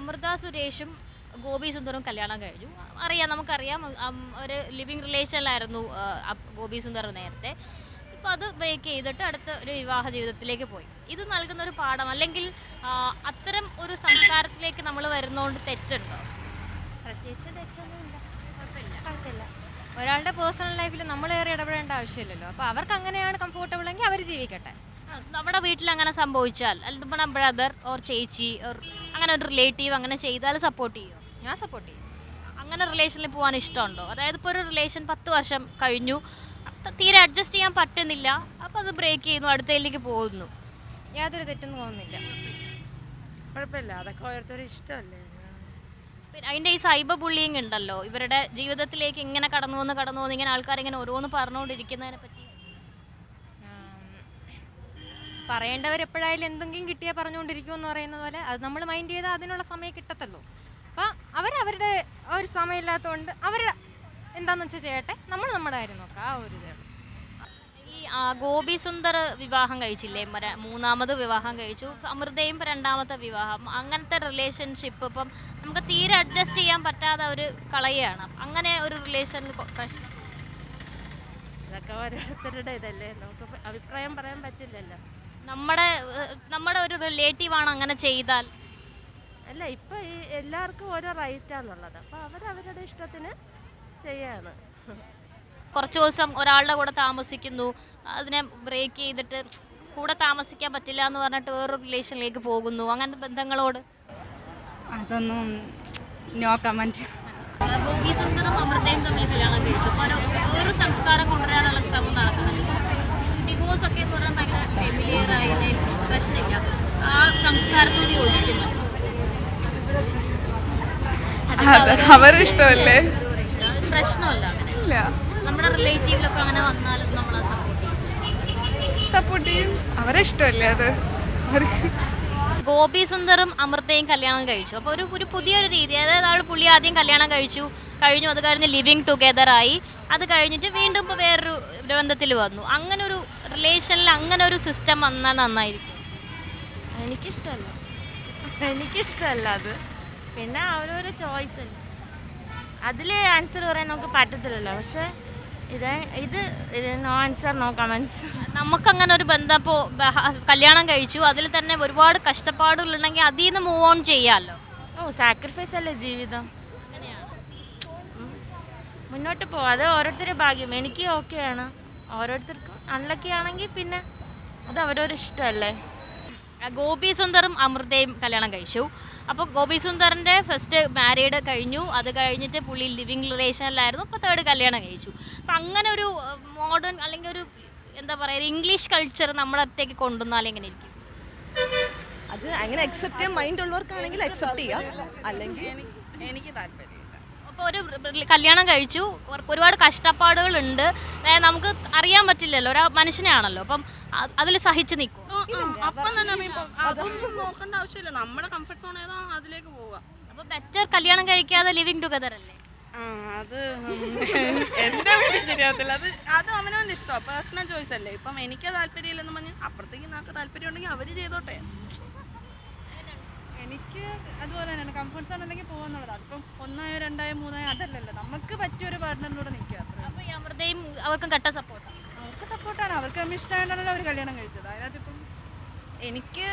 അമൃത സുരേഷും ഗോപി സുന്ദറും കല്യാണം കഴിഞ്ഞു. അറിയാം നമുക്കറിയാം. ഒരു ലിവിങ് റിലേഷനിലായിരുന്നു ഗോപി സുന്ദർ നേരത്തെ. അപ്പോൾ അത് ബ്രേക്ക് ചെയ്തിട്ട് അടുത്ത ഒരു വിവാഹ ജീവിതത്തിലേക്ക് പോയി. ഇത് നൽകുന്ന ഒരു പാഠം അല്ലെങ്കിൽ അത്തരം ഒരു സംസ്കാരത്തിലേക്ക് നമ്മൾ വരുന്നതുകൊണ്ട് തെറ്റുണ്ടോ? പ്രത്യേകിച്ച് തെറ്റൊന്നുമില്ല. കുഴപ്പമില്ല. ഒരാളുടെ പേഴ്സണൽ ലൈഫിൽ നമ്മൾ ഏറെ ഇടപെടേണ്ട ആവശ്യമില്ലല്ലോ. അപ്പോൾ അവർക്ക് അങ്ങനെയാണ് കംഫോർട്ടബിൾ എങ്കിൽ അവർ ജീവിക്കട്ടെ. നമ്മുടെ വീട്ടിൽ അങ്ങനെ സംഭവിച്ചാൽ അല്ലെങ്കിൽ നമ്മുടെ ബ്രദർ ഓർ ചേച്ചി ഓർ അങ്ങനെ ഒരു റിലേറ്റീവ് അങ്ങനെ ചെയ്താൽ സപ്പോർട്ട് ചെയ്യുമോ ഞാൻ സപ്പോർട്ട് ചെയ്യും. അങ്ങനെ റിലേഷനിൽ പോകാൻ ഇഷ്ടമുണ്ടോ? അതായത് ഇപ്പോൾ ഒരു റിലേഷൻ പത്ത് വർഷം കഴിഞ്ഞു. തീരെ അഡ്ജസ്റ്റ് ചെയ്യാൻ പറ്റുന്നില്ല. അപ്പോൾ അത് ബ്രേക്ക് ചെയ്യുന്നു അടുത്തതിലേക്ക് പോകുന്നു. യാതൊരു തെറ്റൊന്നും തോന്നുന്നില്ല. കുഴപ്പമില്ല. അതൊക്കെ ഓരോരുത്തരും ഇഷ്ടമല്ലേ? പിന്നെ അതിന്റെ ഈ സൈബർ ബുള്ളിങ് ഉണ്ടല്ലോ. ഇവരുടെ ജീവിതത്തിലേക്ക് ഇങ്ങനെ കടന്നു വന്ന് കടന്നു വന്ന് ഇങ്ങനെ ആൾക്കാരിങ്ങനെ ഓരോന്ന് പറഞ്ഞുകൊണ്ടിരിക്കുന്നതിനെ പറ്റി പറയേണ്ടവർ എപ്പോഴായാലും എന്തെങ്കിലും കിട്ടിയാൽ പറഞ്ഞുകൊണ്ടിരിക്കും എന്ന് പറയുന്ന പോലെ അത് നമ്മൾ മൈൻഡ് ചെയ്താൽ അതിനുള്ള സമയം കിട്ടത്തല്ലോ അപ്പോൾ അവരവരുടെ അവരുടെ ഒരു സമയമില്ലാത്തതുകൊണ്ട് അവർ എന്താണെന്ന് വെച്ചാൽ ചെയ്യട്ടെ നമ്മൾ നമ്മുടെ കാര്യം നോക്കാം ആ ഒരു ഇതേ ഈ ആ, ഗോപി സുന്ദർ വിവാഹം കഴിച്ചില്ലേ? മൂന്നാമത് വിവാഹം കഴിച്ചു. അമൃതയും രണ്ടാമത്തെ വിവാഹം. അങ്ങനത്തെ റിലേഷൻഷിപ്പ് ഇപ്പം നമുക്ക് തീരെ അഡ്ജസ്റ്റ് ചെയ്യാൻ പറ്റാത്ത ഒരു കളയാണ്. അങ്ങനെ ഒരു റിലേഷനിൽ പ്രശ്നം. അതൊക്കെ ഓരോരുത്തരുടെ ഇതല്ലേ? നമുക്ക് അഭിപ്രായം പറയാൻ പറ്റില്ലല്ലോ. നമ്മുടെ നമ്മുടെ ഒരു റിലേറ്റീവ് ആണ് അങ്ങനെ ചെയ്താൽ. അല്ല ഇപ്പൊ ഈ എല്ലാവർക്കും ഓരോ റൈറ്റാന്നുള്ളത് അപ്പൊ അവരവരുടെ ഇഷ്ടത്തിന് ചെയ്യാണ്. കുറച്ച് ദിവസം ഒരാളുടെ കൂടെ താമസിക്കുന്നു. അതിനെ ബ്രേക്ക് ചെയ്തിട്ട് കൂടെ താമസിക്കാൻ പറ്റില്ല എന്ന് പറഞ്ഞിട്ട് വേറൊരു റിലേഷനിലേക്ക് പോകുന്നു. അങ്ങനത്തെ ബന്ധങ്ങളോട്? അതൊന്നും നോ കമന്റ് ഗോപി സുന്ദറും അമൃതയും തമ്മിൽ കല്യാണം കഴിച്ചു. അപ്പോൾ ഒരു ഒരു സംസ്കാരം കൊണ്ടുവരാനുള്ള ശ്രമം നടക്കുന്നുണ്ട്. അവർ ഇഷ്ടമല്ലേ? പ്രശ്നമല്ല അങ്ങനെ. ഇല്ല. നമ്മുടെ റിലേറ്റീവിലൊക്കെ അങ്ങനെ വന്നാലും നമ്മൾ സപ്പോർട്ട് ചെയ്യും. സപ്പോർട്ട് ചെയ്യും. അവരെ ഇഷ്ടമല്ലേ അത്? അവർക്ക് ഗോപി സുന്ദറും അമൃതയും കല്യാണം കഴിച്ചു. അപ്പോൾ ഒരു ഒരു പുതിയൊരു രീതി. അതായത് അവൾ പുള്ളി ആദ്യം കല്യാണം കഴിച്ചു. കഴിഞ്ഞു അത് കഴിഞ്ഞ് ലിവിങ് ടുഗെദർ ആയി. അത് കഴിഞ്ഞിട്ട് വീണ്ടും ഇപ്പോൾ വേറൊരു ബന്ധത്തിൽ വന്നു. അങ്ങനെ ഒരു റിലേഷനിൽ അങ്ങനെ ഒരു സിസ്റ്റം വന്നാൽ നന്നായിരിക്കും. എനിക്കിഷ്ടമല്ല. എനിക്കിഷ്ടമല്ല അത്. പിന്നെ അവരൊരു ചോയ്സ് അതിൽ ആൻസർ പറയാൻ നമുക്ക് പറ്റത്തില്ലല്ലോ. പക്ഷെ ഇത് ഇത് ഇത് നോ ആൻസർ നോ കമൻസ് നമുക്കങ്ങനെ ഒരു ബന്ധം ഇപ്പോൾ കല്യാണം കഴിച്ചു. അതിൽ തന്നെ ഒരുപാട് കഷ്ടപ്പാടുകളുണ്ടെങ്കിൽ അതിൽ നിന്ന് മൂവ് ഓൺ ചെയ്യാമല്ലോ ഓ സാക്രിഫൈസ് അല്ലേ ജീവിതം? അങ്ങനെയാണ് മുന്നോട്ട് പോവാം. അത് ഓരോരുത്തരുടെ ഭാഗ്യം. എനിക്ക് ഓക്കെയാണ് ഓരോരുത്തർക്കും അൺലക്കി ആണെങ്കിൽ പിന്നെ അത് അവരവരുടെ ഇഷ്ടമല്ലേ? ഗോപി സുന്ദറും അമൃതയും കല്യാണം കഴിച്ചു. അപ്പോൾ ഗോപി സുന്ദറിന്റെ ഫസ്റ്റ് മാരീഡ് കഴിഞ്ഞു. അത് കഴിഞ്ഞിട്ട് പുള്ളി ലിവിങ് റിലേഷനിലായിരുന്നു അപ്പോൾ തേർഡ് കല്യാണം കഴിച്ചു. അപ്പം അങ്ങനെ ഒരു മോഡേൺ അല്ലെങ്കിൽ ഒരു എന്താ പറയുക ഇംഗ്ലീഷ് കൾച്ചർ നമ്മുടെ അടുത്തേക്ക് കൊണ്ടുവന്നാൽ എങ്ങനെ ഇരിക്കും? അത് അങ്ങനെ അക്സെപ്റ്റ് ചെയ്യാൻ മൈൻഡ് ഉള്ളവർക്കാണെങ്കിൽ അക്സെപ്റ്റ് ചെയ്യാം. അല്ലെങ്കിൽ എനിക്ക് താല്പര്യമില്ല അപ്പോൾ ഒരു കല്യാണം കഴിച്ചു. ഒരു- ഒരുപാട് കഷ്ടപ്പാടുകളുണ്ട്. അതായത് നമുക്ക് അറിയാൻ പറ്റില്ലല്ലോ. ഒരു മനുഷ്യനാണല്ലോ അപ്പം അതിൽ സഹിച്ചു നിൽക്കും അപ്പം തന്നെ അതൊന്നും നോക്കേണ്ട ആവശ്യമില്ല. നമ്മുടെ കംഫർട്ട് സോൺ ഏതോ അതിലേക്ക് പോവുക. അപ്പോൾ ബെറ്റർ കല്യാണം കഴിക്കാതെ ലിവിങ് ടുഗദർ അല്ലേ? ആ അത് എന്റെ വീട്ടിൽ ശരിയാവത്തില്ല. അത് അത് അവനവന്റെ ഇഷ്ടമാണ് പേഴ്സണൽ ചോയ്സ് അല്ലേ? ഇപ്പം എനിക്ക് താല്പര്യമില്ലെന്ന് പറഞ്ഞ് അപ്പുറത്തേക്ക് നാക്ക് താല്പര്യം ഉണ്ടെങ്കിൽ അവർ ചെയ്തോട്ടെ. എനിക്ക് അതുപോലെ തന്നെയാണ്. കംഫർട്ട് സോൺ അല്ലെങ്കിൽ പോകുന്നുള്ളത് അതിപ്പം ഒന്നായോ രണ്ടായോ മൂന്നായോ അതല്ലല്ലോ. നമുക്ക് പറ്റിയൊരു പാർട്ട്ണറിനോട് നിൽക്കുക അത്ര അപ്പോൾ ഈ അമൃതയും അവർക്കും കട്ട സപ്പോർട്ടാണ് അവർക്ക് സപ്പോർട്ടാണ് അവർക്ക് ഇഷ്ടമായിട്ടാണല്ലോ അവർ കല്യാണം കഴിച്ചത്. അതിനകത്തിപ്പം എനിക്ക്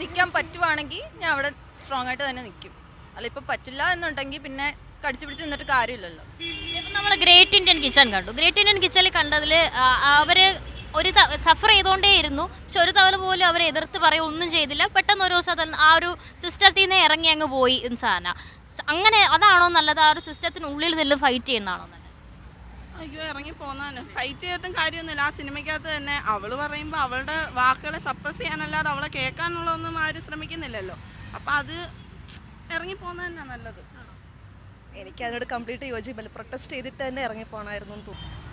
നിൽക്കാൻ പറ്റുവാണെങ്കിൽ ഞാൻ അവിടെ സ്ട്രോങ് ആയിട്ട് തന്നെ നിൽക്കും അല്ല ഇപ്പം പറ്റില്ല എന്നുണ്ടെങ്കിൽ പിന്നെ കടിച്ചു പിടിച്ച് നിന്നിട്ട് കാര്യമില്ലല്ലോ. നമ്മൾ ഗ്രേറ്റ് ഇന്ത്യൻ കിച്ചൺ കണ്ടു. ഗ്രേറ്റ് ഇന്ത്യൻ കിച്ചണിൽ കണ്ടതിൽ അവർ ഒരു സഫർ ചെയ്തുകൊണ്ടേയിരുന്നു. പക്ഷെ ഒരു തവണ പോലും അവരെ എതിർത്ത് പറയുക ഒന്നും ചെയ്തില്ല. പെട്ടെന്ന് ഒരു ദിവസം ആ ഒരു സിസ്റ്റത്തിൽ നിന്ന് ഇറങ്ങി അങ്ങ് പോയി സാധന അങ്ങനെ അതാണോ നല്ലത്? ആ ഒരു സിസ്റ്റത്തിനുള്ളിൽ നിന്ന് ഫൈറ്റ് ചെയ്യുന്നതാണോ നല്ലത്? അയ്യോ ഇറങ്ങി പോന്നാണ്. ഫൈറ്റ് ചെയ്തിട്ടും കാര്യമൊന്നുമില്ല. ആ സിനിമയ്ക്കകത്ത് തന്നെ അവൾ പറയുമ്പോൾ അവളുടെ വാക്കുകളെ സപ്രസ് ചെയ്യാനല്ലാതെ അവളെ കേൾക്കാനുള്ളതൊന്നും ആരും ശ്രമിക്കുന്നില്ലല്ലോ. അപ്പം അത് ഇറങ്ങി പോകുന്നത് തന്നെ നല്ലത്. എനിക്ക് അതിനോട് കംപ്ലീറ്റ് യോജിപ്പില്ല. പ്രൊട്ടസ്റ്റ് ചെയ്തിട്ട് തന്നെ ഇറങ്ങിപ്പോണായിരുന്നു എന്ന് തോന്നുന്നു.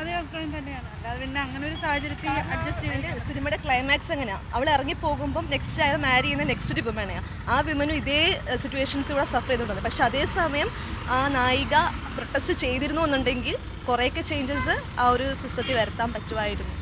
അതേ അഭിപ്രായം തന്നെയാണ്. അല്ലാതെ പിന്നെ അങ്ങനെ ഒരു സാഹചര്യത്തിൽ അഡ്ജസ്റ്റ് ചെയ്ത് സിനിമയുടെ ക്ലൈമാക്സ് എങ്ങനെയാ? അവൾ ഇറങ്ങി പോകുമ്പോൾ നെക്സ്റ്റ് അയാൾ മാരി ചെയ്യുന്ന നെക്സ്റ്റ് ഒരു വിമനെയാണ് ആ വിമനും ഇതേ സിറ്റുവേഷൻസ് കൂടെ സഫർ ചെയ്തുകൊണ്ടത് പക്ഷെ അതേസമയം ആ നായിക പ്രൊട്ടസ്റ്റ് ചെയ്തിരുന്നു എന്നുണ്ടെങ്കിൽ കുറേയൊക്കെ ചേഞ്ചസ് ആ ഒരു സിസ്റ്റത്തിൽ വരുത്താൻ പറ്റുമായിരുന്നു.